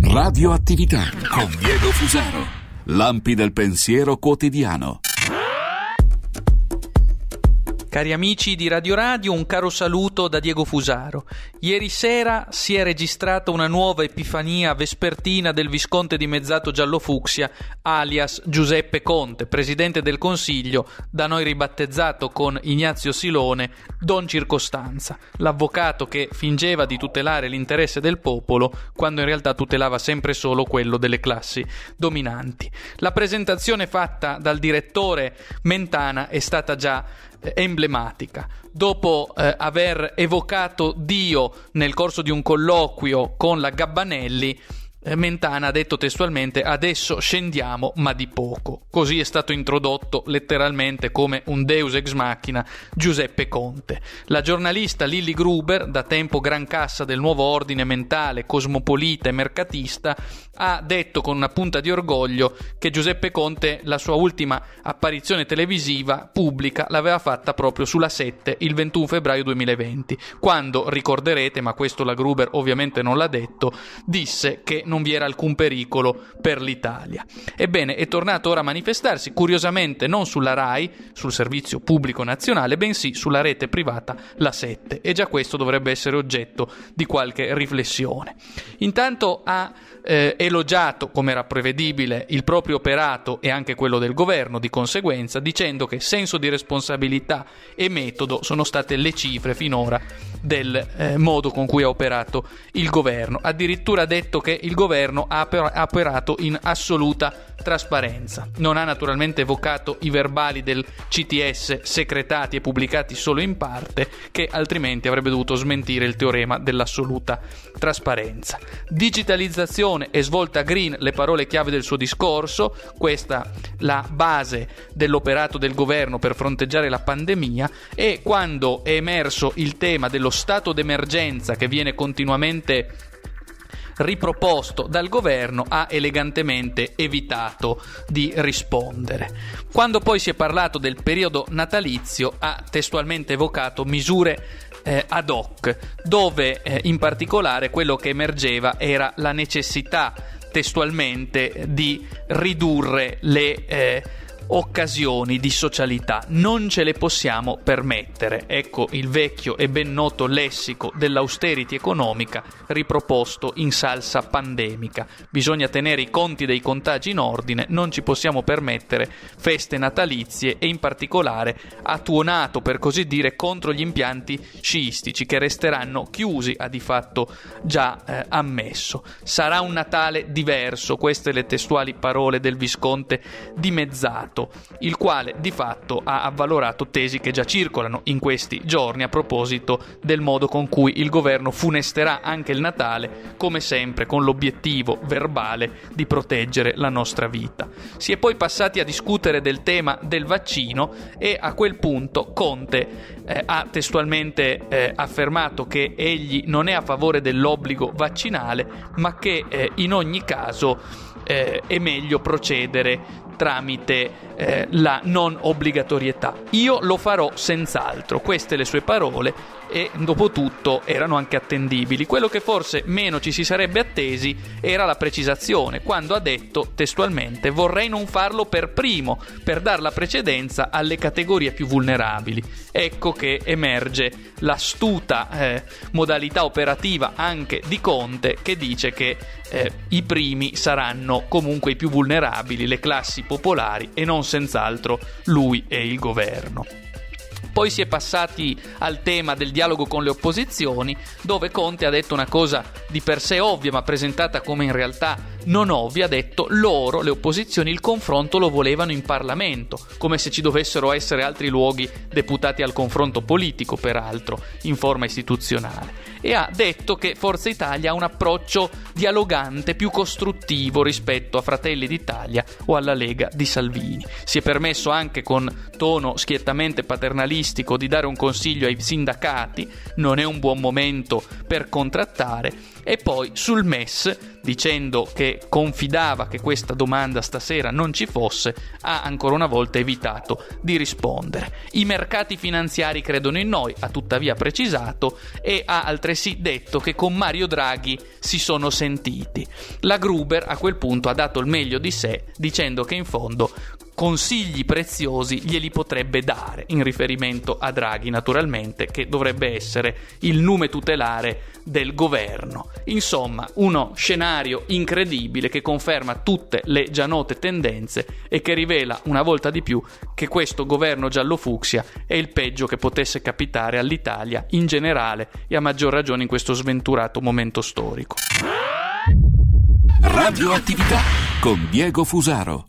Radioattività con Diego Fusaro. Lampi del pensiero quotidiano. Cari amici di Radio Radio, un caro saluto da Diego Fusaro. Ieri sera si è registrata una nuova epifania vespertina del Visconte di Mezzato Giallofucsia, alias Giuseppe Conte, presidente del Consiglio, da noi ribattezzato con Ignazio Silone, Don Circostanza, l'avvocato che fingeva di tutelare l'interesse del popolo quando in realtà tutelava sempre solo quello delle classi dominanti. La presentazione fatta dal direttore Mentana è stata già emblematica. Dopo eh, aver evocato Dio nel corso di un colloquio con la Gabbanelli, Mentana ha detto testualmente adesso scendiamo ma di poco. Così è stato introdotto letteralmente come un deus ex machina Giuseppe Conte. La giornalista Lilly Gruber, da tempo gran cassa del nuovo ordine mentale, cosmopolita e mercatista, ha detto con una punta di orgoglio che Giuseppe Conte la sua ultima apparizione televisiva pubblica l'aveva fatta proprio sulla 7 il 21 febbraio 2020, quando ricorderete, ma questo la Gruber ovviamente non l'ha detto, disse che non vi era alcun pericolo per l'Italia. Ebbene, è tornato ora a manifestarsi, curiosamente non sulla RAI, sul servizio pubblico nazionale, bensì sulla rete privata La 7, e già questo dovrebbe essere oggetto di qualche riflessione. Intanto ha eh, elogiato, come era prevedibile, il proprio operato e anche quello del governo di conseguenza, dicendo che senso di responsabilità e metodo sono state le cifre finora del eh, modo con cui ha operato il governo. Addirittura ha detto che il governo ha, ha operato in assoluta trasparenza. Non ha naturalmente evocato i verbali del CTS secretati e pubblicati solo in parte, che altrimenti avrebbe dovuto smentire il teorema dell'assoluta trasparenza. Digitalizzazione e svolta green, le parole chiave del suo discorso, questa la base dell'operato del governo per fronteggiare la pandemia e quando è emerso il tema dello stato d'emergenza che viene continuamente riproposto dal governo ha elegantemente evitato di rispondere. Quando poi si è parlato del periodo natalizio ha testualmente evocato misure eh, ad hoc, dove eh, in particolare quello che emergeva era la necessità testualmente di ridurre le eh, occasioni di socialità. Non ce le possiamo permettere. Ecco il vecchio e ben noto lessico dell'austerity economica riproposto in salsa pandemica. Bisogna tenere i conti dei contagi in ordine, non ci possiamo permettere feste natalizie e in particolare ha tuonato per così dire contro gli impianti sciistici che resteranno chiusi, ha di fatto già eh, ammesso. Sarà un Natale diverso, queste le testuali parole del Visconte dimezzato Senato, il quale di fatto ha avvalorato tesi che già circolano in questi giorni a proposito del modo con cui il governo funesterà anche il Natale, come sempre con l'obiettivo verbale di proteggere la nostra vita. Si è poi passati a discutere del tema del vaccino e a quel punto Conte eh, ha testualmente eh, affermato che egli non è a favore dell'obbligo vaccinale, ma che eh, in ogni caso eh, è meglio procedere tramite eh, la non obbligatorietà. Io lo farò senz'altro, queste le sue parole e dopo tutto erano anche attendibili. Quello che forse meno ci si sarebbe attesi era la precisazione, quando ha detto testualmente vorrei non farlo per primo, per dar la precedenza alle categorie più vulnerabili. Ecco che emerge l'astuta eh, modalità operativa anche di Conte che dice che eh, i primi saranno comunque i più vulnerabili, le classi popolari e non senz'altro lui e il governo. Poi si è passati al tema del dialogo con le opposizioni, dove Conte ha detto una cosa di per sé ovvia, ma presentata come in realtà non ovvia, ha detto loro, le opposizioni, il confronto lo volevano in Parlamento, come se ci dovessero essere altri luoghi deputati al confronto politico, peraltro, in forma istituzionale. E ha detto che Forza Italia ha un approccio dialogante, più costruttivo rispetto a Fratelli d'Italia o alla Lega di Salvini. Si è permesso anche con tono schiettamente paternalistico di dare un consiglio ai sindacati, non è un buon momento per contrattare E poi sul MES, dicendo che confidava che questa domanda stasera non ci fosse, ha ancora una volta evitato di rispondere. I mercati finanziari credono in noi, ha tuttavia precisato, e ha altresì detto che con Mario Draghi si sono sentiti. La Gruber a quel punto ha dato il meglio di sé dicendo che in fondo consigli preziosi glieli potrebbe dare, in riferimento a Draghi naturalmente, che dovrebbe essere il nume tutelare del governo. Insomma, uno scenario incredibile che conferma tutte le già note tendenze e che rivela una volta di più che questo governo giallo-fucsia è il peggio che potesse capitare all'Italia in generale e a maggior ragione in questo sventurato momento storico. Radioattività con Diego Fusaro.